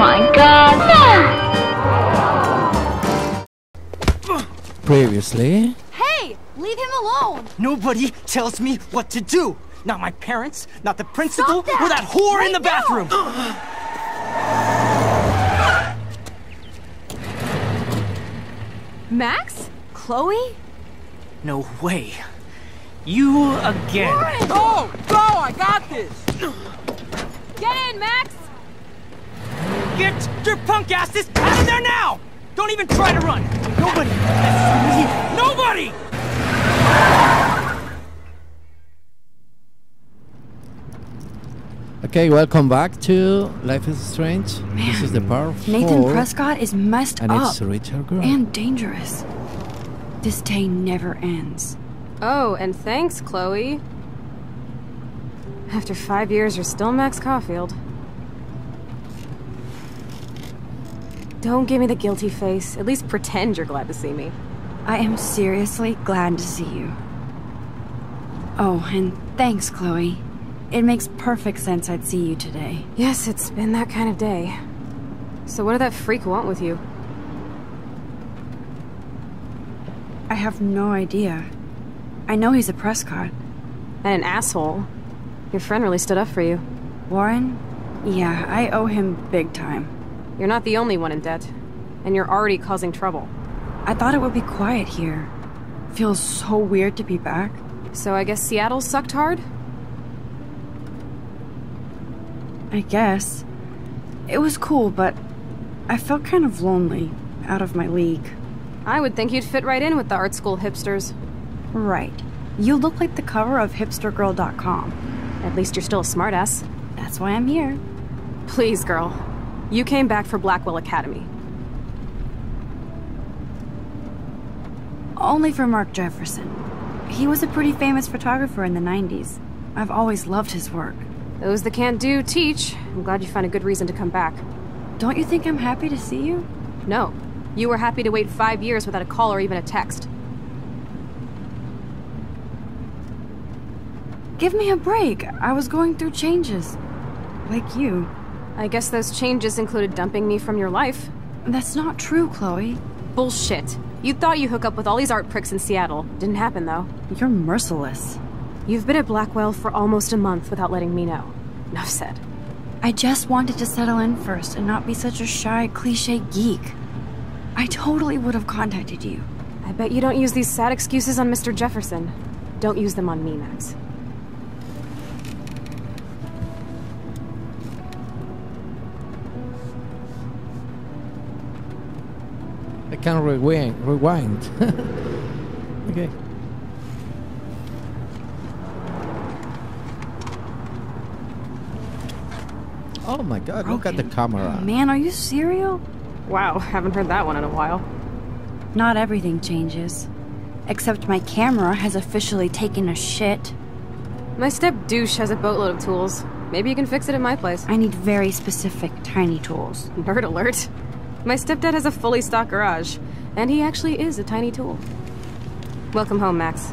my god. Previously. Hey! Leave him alone! Nobody tells me what to do. Not my parents, not the principal, that! or that whore Right in the now! bathroom. Max? Chloe? no way. You again. Go! Oh, Go! I got this! Get in, Max! Get your punk asses out of there now! Don't even try to run. Nobody. messes me. Nobody. Okay, welcome back to Life is Strange. this is the part Nathan four, Prescott is messed and up it's Richard Groy. and dangerous. This day never ends. Oh, and thanks, Chloe. After five years, you're still Max Caulfield. Don't give me the guilty face. At least pretend you're glad to see me. I am seriously glad to see you. Oh, and thanks, Chloe. It makes perfect sense I'd see you today. Yes, it's been that kind of day. So what did that freak want with you? I have no idea. I know he's a Prescott. And an asshole. Your friend really stood up for you. Warren? Yeah, I owe him big time. You're not the only one in debt. And you're already causing trouble. I thought it would be quiet here. Feels so weird to be back. So I guess Seattle sucked hard? I guess. It was cool, but I felt kind of lonely, out of my league. I would think you'd fit right in with the art school hipsters. Right. You look like the cover of hipstergirl.com. At least you're still a smartass. That's why I'm here. Please, girl. You came back for Blackwell Academy. Only for Mark Jefferson. He was a pretty famous photographer in the 90s. I've always loved his work. Those that can't do, teach. I'm glad you found a good reason to come back. Don't you think I'm happy to see you? No. You were happy to wait five years without a call or even a text. Give me a break. I was going through changes. Like you. I guess those changes included dumping me from your life. That's not true, Chloe. Bullshit. You thought you hook up with all these art pricks in Seattle. Didn't happen, though. You're merciless. You've been at Blackwell for almost a month without letting me know. Enough said. I just wanted to settle in first and not be such a shy, cliche geek. I totally would have contacted you. I bet you don't use these sad excuses on Mr. Jefferson. Don't use them on me, Max. Can rewind. Rewind. okay. Oh my god, look at the Broken. camera. Man, are you serial? Wow, haven't heard that one in a while. Not everything changes. Except my camera has officially taken a shit. My step douche has a boatload of tools. Maybe you can fix it at my place. I need very specific tiny tools. Nerd alert. My stepdad has a fully stocked garage, and he actually is a tiny tool. Welcome home, Max.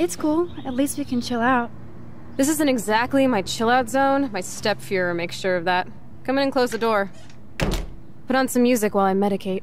It's cool. At least we can chill out. This isn't exactly my chill out zone. My stepfuhrer makes sure of that. Come in and close the door. Put on some music while I medicate.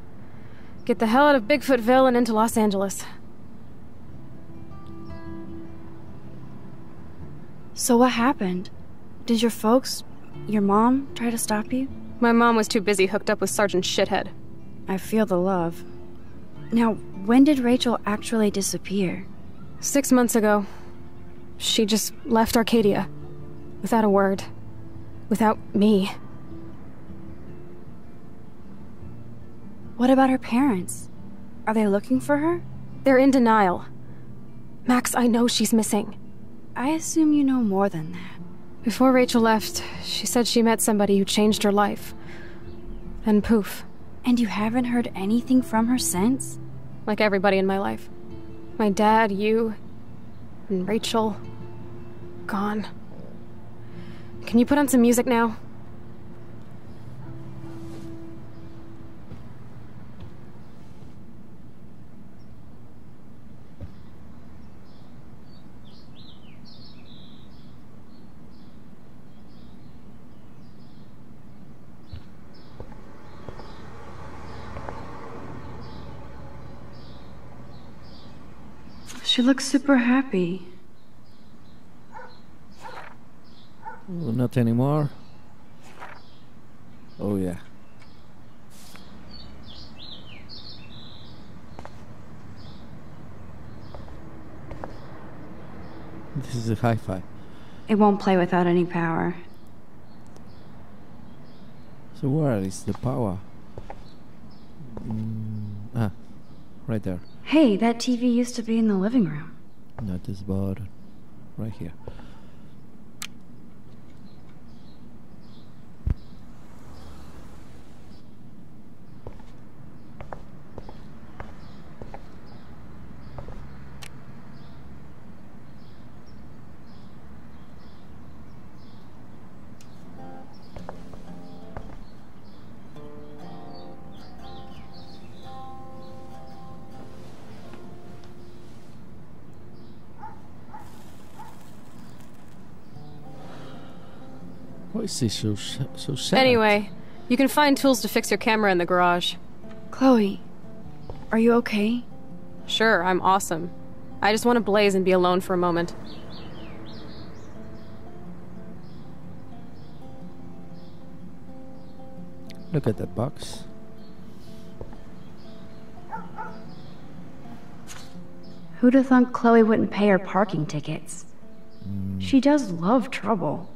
Get the hell out of Bigfootville and into Los Angeles. So, what happened? Did your folks, your mom, try to stop you? My mom was too busy hooked up with Sergeant Shithead. I feel the love. Now, when did Rachel actually disappear? Six months ago, she just left Arcadia. Without a word. Without me. What about her parents? Are they looking for her? They're in denial. Max, I know she's missing. I assume you know more than that. Before Rachel left, she said she met somebody who changed her life. Then poof, And you haven't heard anything from her since? like everybody in my life. My dad, you, and Rachel. Gone. Can you put on some music now? She looks super happy. Not anymore. Oh yeah. This is a hi-fi. It won't play without any power. So where is the power? Mm, ah, right there. Hey, that TV used to be in the living room. Not this button. Right here. Why is this so s- so sad? Anyway, you can find tools to fix your camera in the garage. Chloe, are you okay? Sure, I'm awesome. I just want to blaze and be alone for a moment. Look at that box. Who'd have thunk Chloe wouldn't pay her parking tickets? Mm. She does love trouble.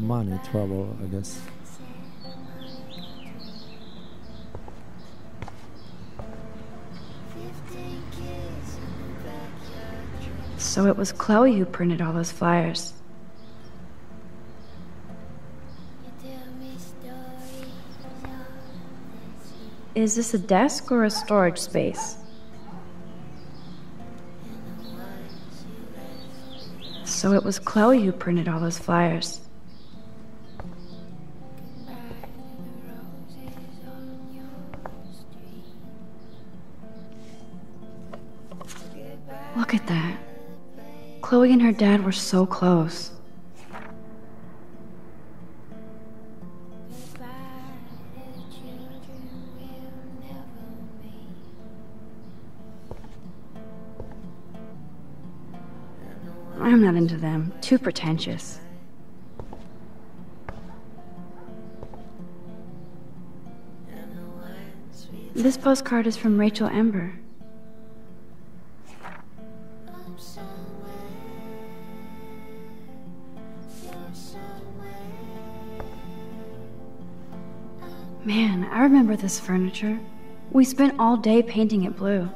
Money trouble, I guess. So it was Chloe who printed all those flyers. Is this a desk or a storage space? So it was Chloe who printed all those flyers. Chloe and her dad were so close. I'm not into them. Too pretentious. This postcard is from Rachel Amber. Remember this furniture. We spent all day painting it blue.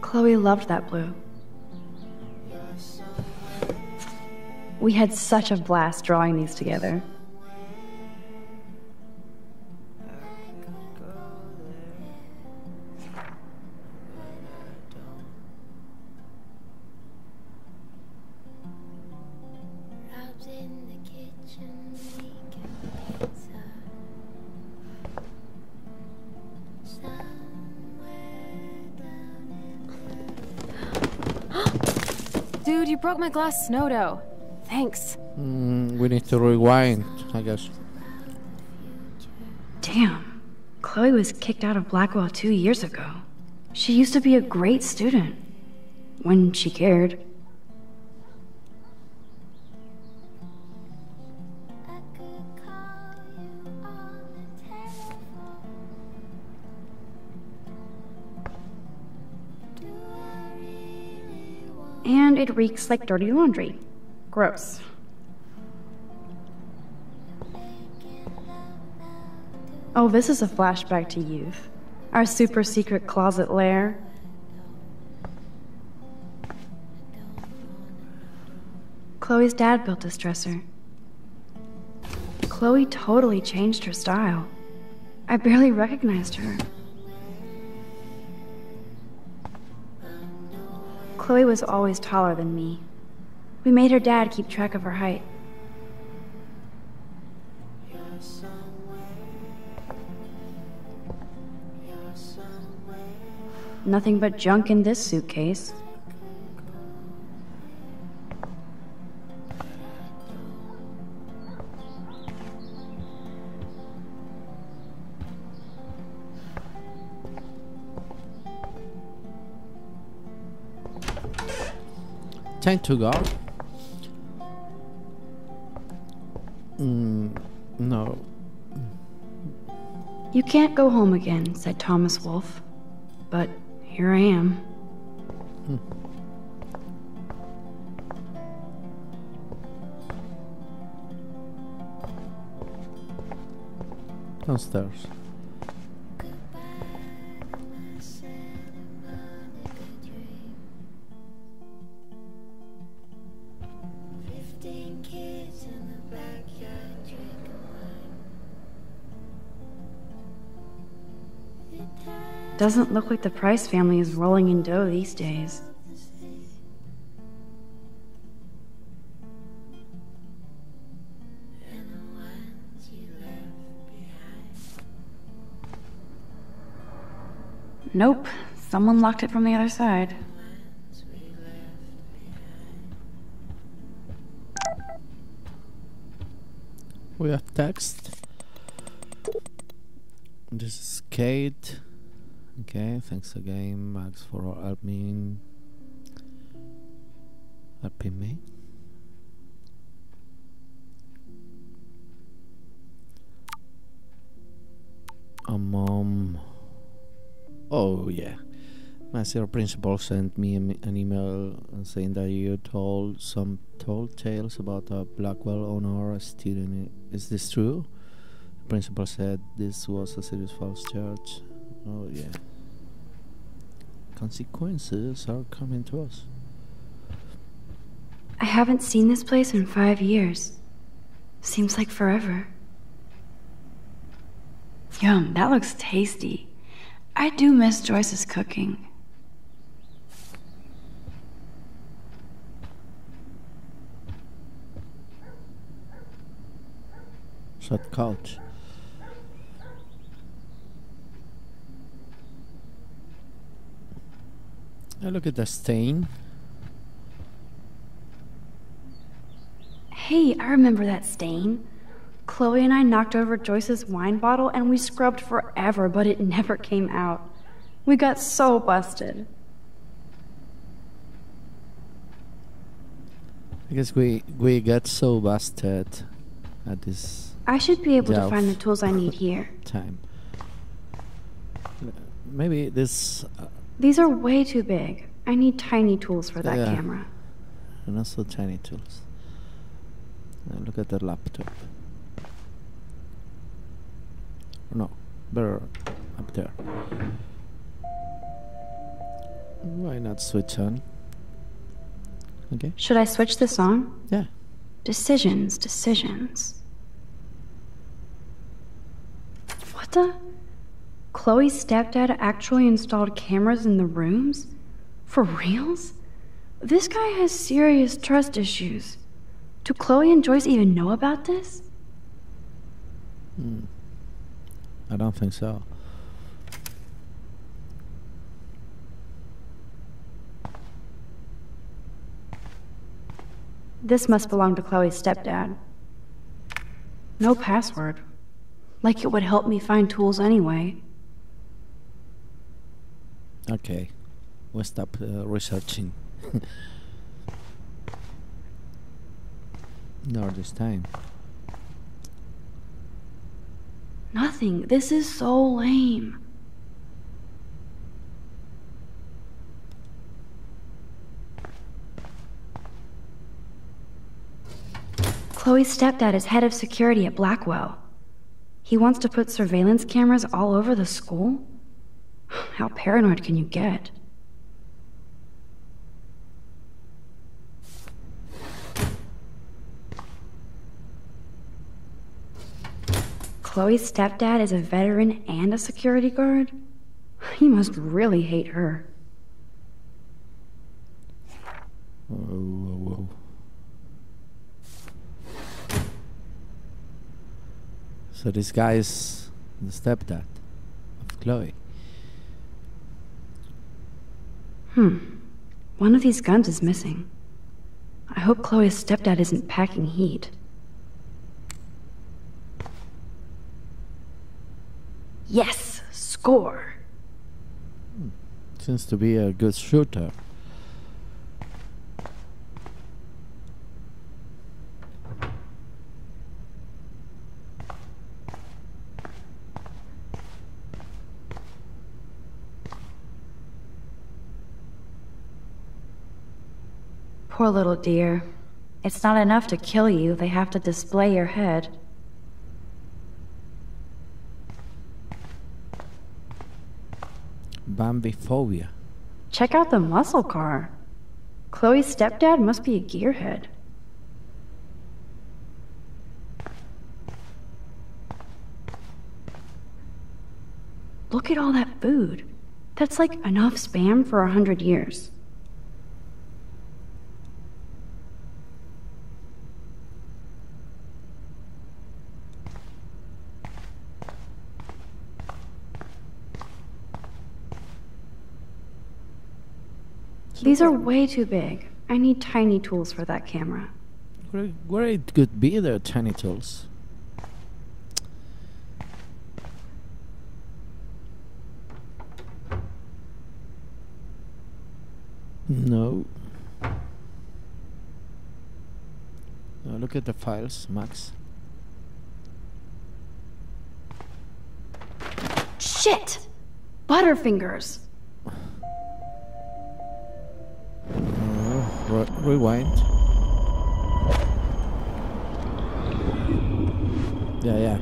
Chloe loved that blue. We had such a blast drawing these together. Broke my glass snow dough. Thanks. Mm, we need to rewind, I guess. Damn. Chloe was kicked out of Blackwell two years ago. She used to be a great student. When she cared. It reeks like dirty laundry. Gross. Oh, this is a flashback to youth. Our super secret closet lair. Chloe's dad built this dresser. Chloe totally changed her style. I barely recognized her. Chloe was always taller than me. We made her dad keep track of her height. Nothing but junk in this suitcase. Time to go. Mm, no. You can't go home again, said Thomas Wolfe. But here I am. Downstairs. Doesn't look like the Price family is rolling in dough these days. Nope, someone locked it from the other side. We have text. This is Kate. Okay, thanks again, Max, for helping helping me. Um, um, oh yeah. my Master principal sent me a an email saying that you told some told tales about a Blackwell honor student. Is this true? The principal said this was a serious false charge. Oh yeah. Consequences are coming to us. I haven't seen this place in five years. Seems like forever. Yum, that looks tasty. I do miss Joyce's cooking. Shut couch. Look at the stain. Hey, I remember that stain. Chloe and I knocked over Joyce's wine bottle and we scrubbed forever, but it never came out. We got so busted. I guess we we get so busted at this I should be able to find the tools I need here. time. Maybe this. These are way too big. I need tiny tools for that Yeah. camera. not so tiny tools. Uh, look at the laptop. No, better up there. Why not switch on? Okay. Should I switch this on? Yeah. Decisions, decisions. What the? Chloe's stepdad actually installed cameras in the rooms? For reals? This guy has serious trust issues. Do Chloe and Joyce even know about this? Hmm. I don't think so. This must belong to Chloe's stepdad. No password. Like it would help me find tools anyway. Okay. We'll stop uh, researching. Not this time. Nothing. This is so lame. Chloe's stepdad is head of security at Blackwell. He wants to put surveillance cameras all over the school? How paranoid can you get? Chloe's stepdad is a veteran and a security guard? He must really hate her. Whoa, whoa. So this guy is the stepdad of Chloe. Hmm. One of these guns is missing. I hope Chloe's stepdad isn't packing heat. Yes! Score! Seems to be a good shooter. Poor little dear. It's not enough to kill you, they have to display your head. Bambiphobia. Check out the muscle car. Chloe's stepdad must be a gearhead. Look at all that food. That's like enough spam for a hundred years. These are way too big. I need tiny tools for that camera. Where, where it could be there, tiny tools. No. Uh, look at the files, Max. Shit! Butterfingers! Re- rewind. Yeah, yeah.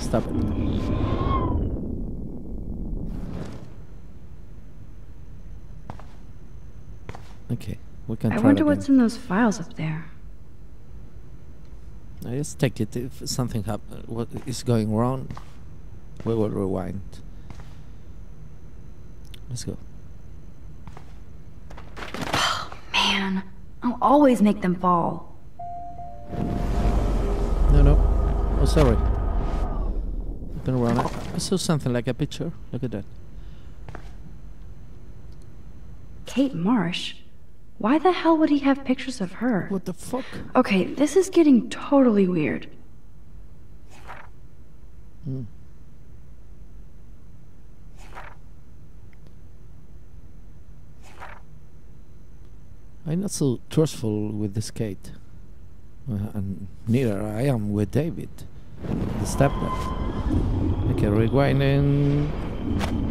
Stop it. Okay, we can I wonder again. what's in those files up there. I just take it if something hap- what is going wrong, we will rewind. Let's go. Man, I'll always make them fall. No, no. Oh, sorry. Turn around. I, I saw something like a picture. Look at that. Kate Marsh? Why the hell would he have pictures of her? What the fuck? Okay, this is getting totally weird. Hmm. I'm not so trustful with this Kate. Uh, and neither I am with David, the stepdad. Okay, rewinding.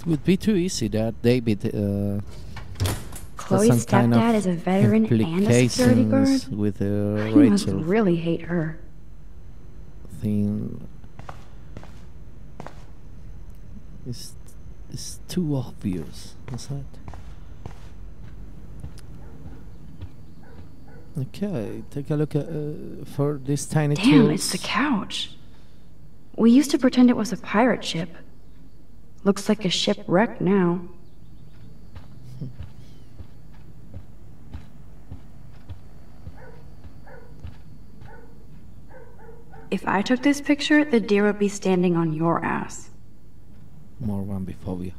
It would be too easy that David uh, Chloe's stepdad is a veteran and a security guard. with uh, He must really hate her. thing. It's, it's too obvious, is that? Okay, take a look at, uh, for this tiny Damn, tools. it's the couch. We used to pretend it was a pirate ship. Looks like a shipwreck now. If I took this picture, the deer would be standing on your ass. More one before you.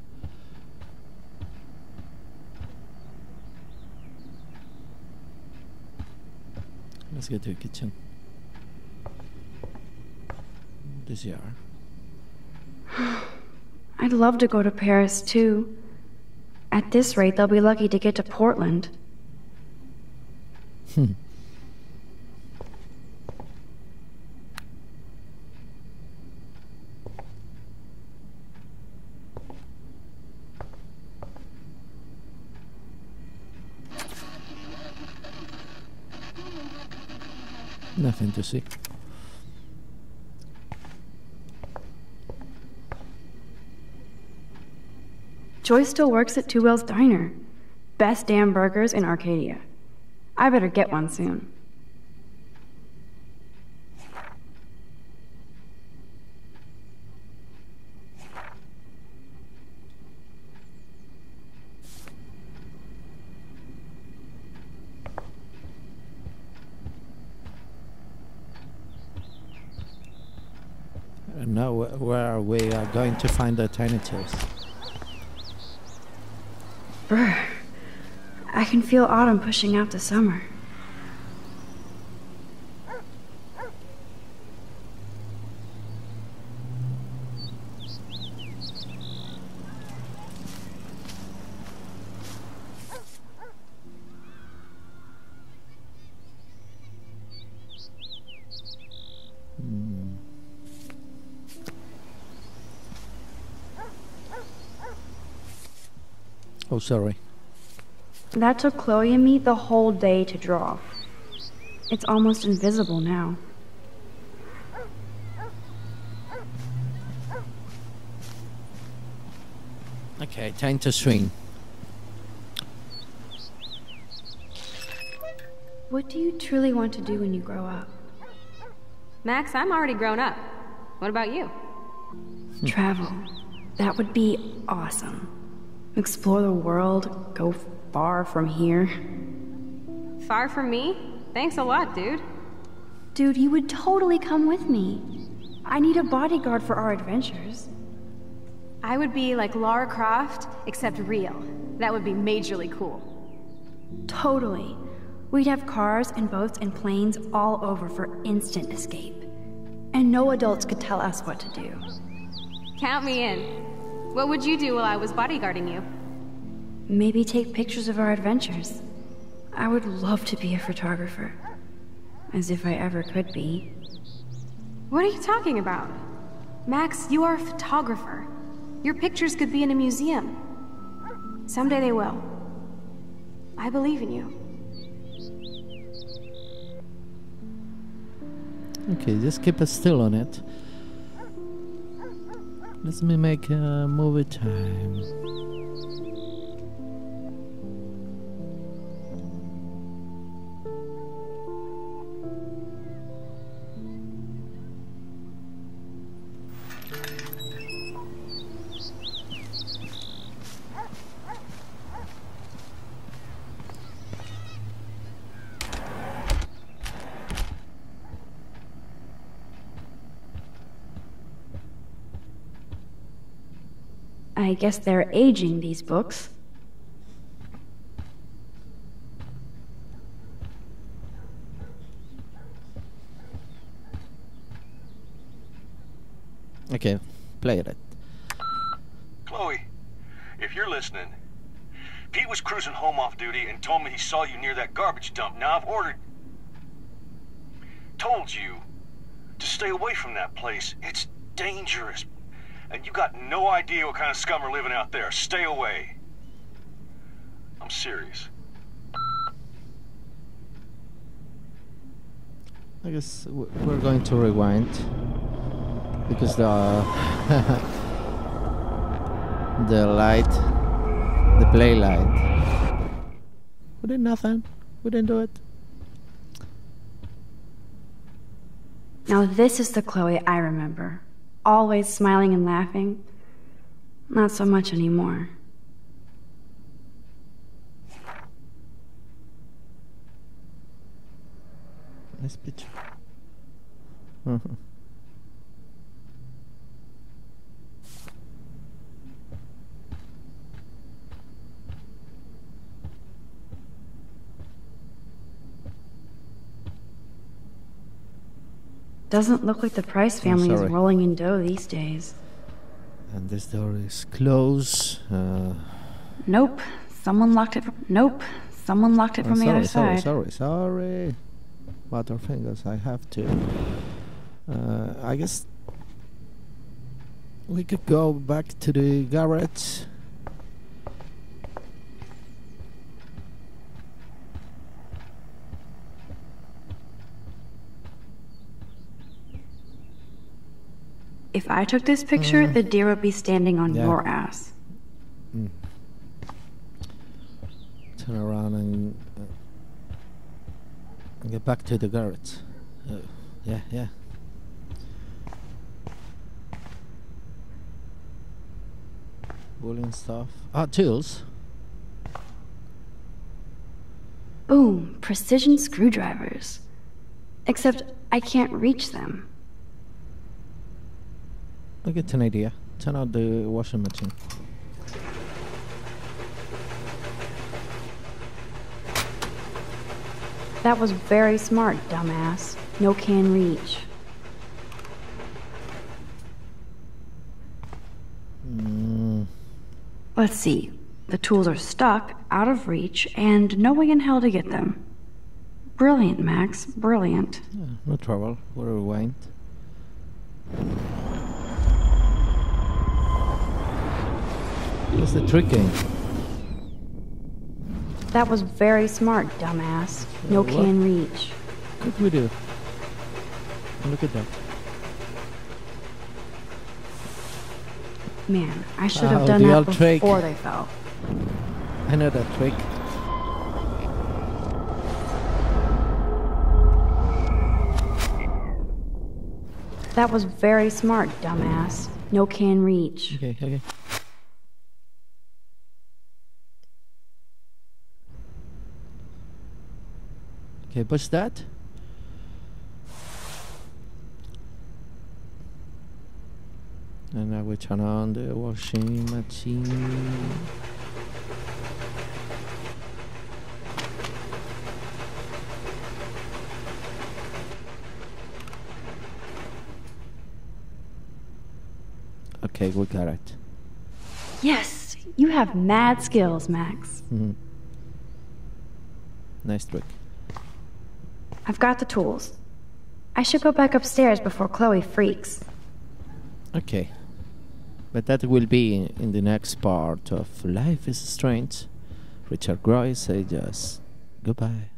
Let's go to the kitchen. This year. I'd love to go to Paris too. At this rate, they'll be lucky to get to Portland. Hmm. Nothing to see. Joyce still works at Two Whales Diner. Best damn burgers in Arcadia. I better get one soon. Now wh- where we are going to find tools. Brr. I can feel autumn pushing out the summer. Oh, sorry. That took Chloe and me the whole day to draw. It's almost invisible now. Okay, time to swing. What do you truly want to do when you grow up? Max, I'm already grown up. What about you? Travel. That would be awesome. Explore the world, go far from here. Far from me? Thanks a lot, dude. Dude, you would totally come with me. I need a bodyguard for our adventures. I would be like Lara Croft, except real. That would be majorly cool. Totally. We'd have cars and boats and planes all over for instant escape. And no adults could tell us what to do. Count me in. What would you do while I was bodyguarding you? Maybe take pictures of our adventures. I would love to be a photographer. As if I ever could be. What are you talking about? Max, you are a photographer. Your pictures could be in a museum. Someday they will. I believe in you. Okay, just keep us still on it. Let me make a movie time. I guess they're aging these books. Okay, play it. Chloe, if you're listening, Pete was cruising home off duty and told me he saw you near that garbage dump. Now I've ordered. Told you to stay away from that place. It's dangerous. And you got no idea what kind of scum are living out there. Stay away. I'm serious. I guess we're going to rewind because the the light, the play light. We did nothing. We didn't do it. Now, this is the Chloe I remember. Always smiling and laughing. Not so much anymore. Nice picture. Doesn't look like the Price family is rolling in dough these days. And this door is closed. Uh, Nope. Someone locked it from. Nope. Someone locked it I'm from the sorry, other sorry, side. sorry, sorry. Butterfingers, I have to. Uh, I guess we could go back to the garage. If I took this picture, the deer would be standing on Mm. Yeah. your ass. Turn around and, uh, and get back to the garage. Uh, yeah, yeah. Woolen stuff. Ah, tools. Boom. Precision screwdrivers. Except I can't reach them. I get an idea. Turn out the washing machine. That was very smart, dumbass. No can reach. Mm, Let's see. The tools are stuck, out of reach, and no way in hell to get them. Brilliant, Max. Brilliant. yeah, no trouble. We'll rewind. What's the trick game. That was very smart, dumbass. No what? can reach. What we do? Look at that. Man, I should Oh, have done the that old trick. before they fell. I know that trick. That was very smart, dumbass. No can reach. Okay, okay. Okay, push that. And now we turn on the washing machine. Okay, we got it. Yes, you have mad skills, Max. Mhm. Nice trick. I've got the tools. I should go back upstairs before Chloe freaks. Okay. But that will be in, the next part of Life is Strange. Richard Groy say just goodbye.